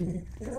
I see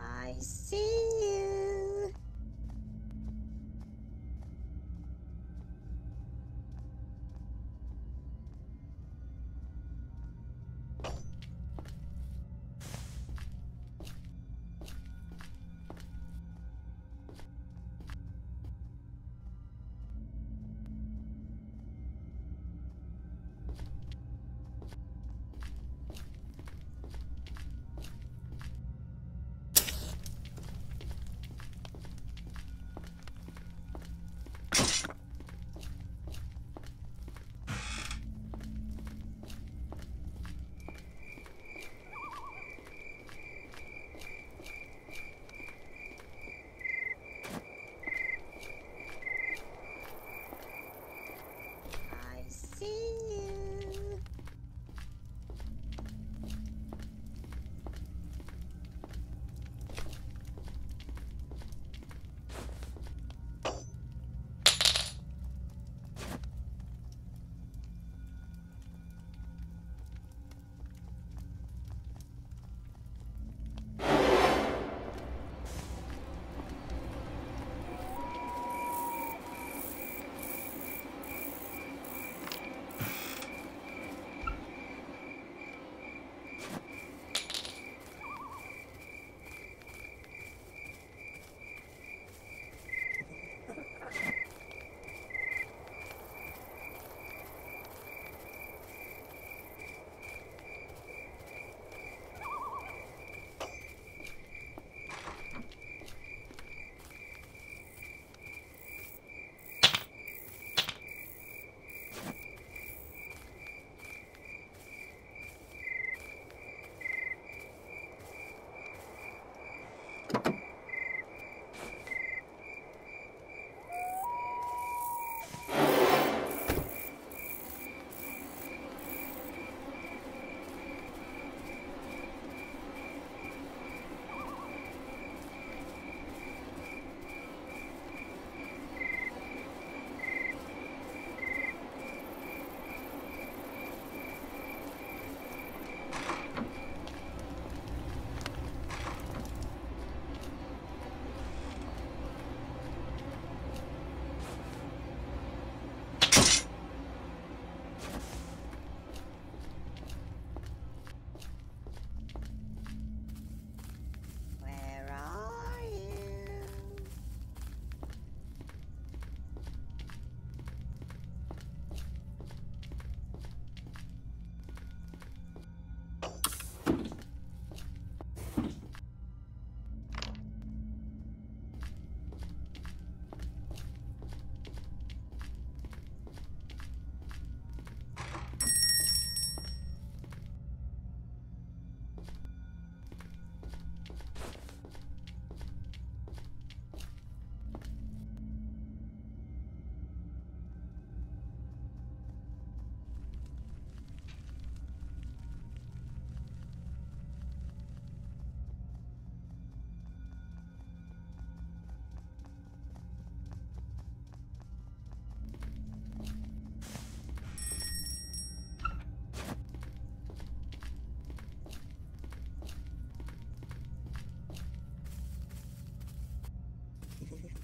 I see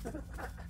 Ha ha ha.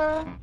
Uh.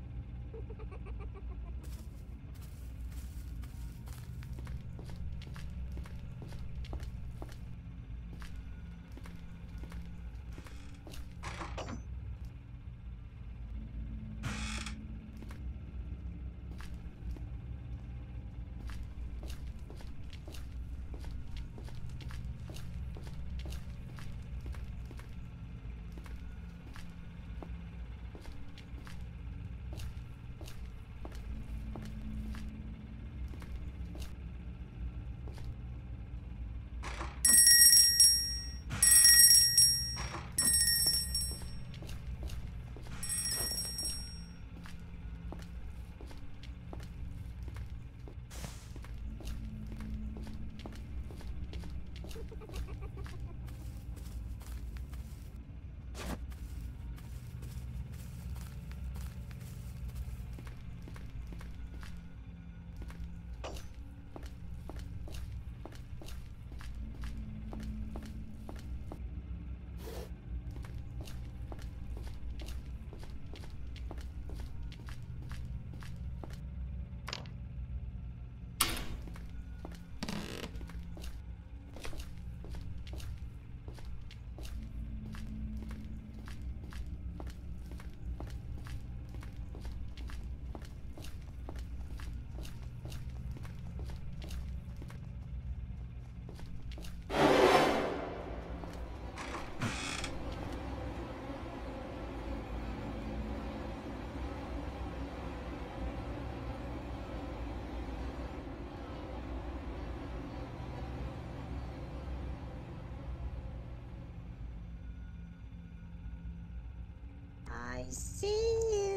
I see you.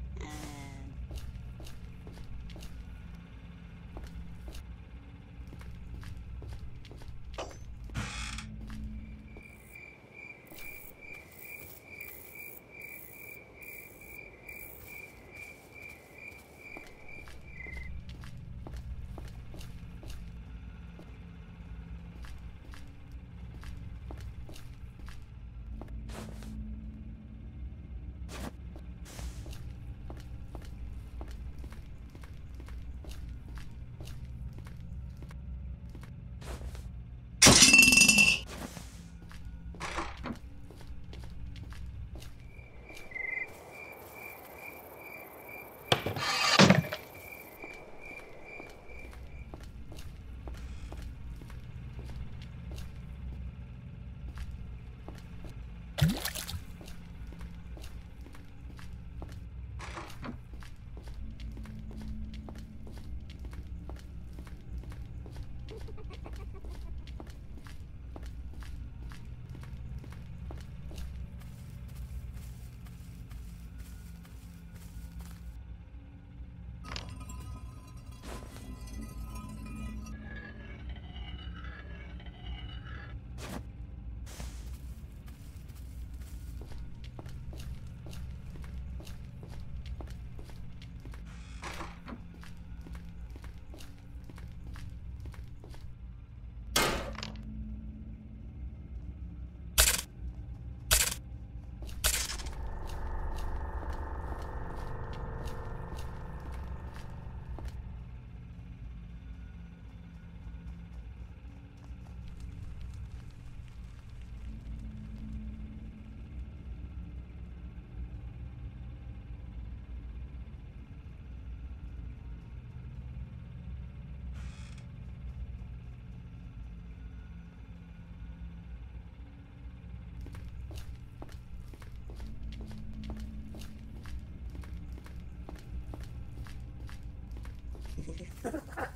Okay.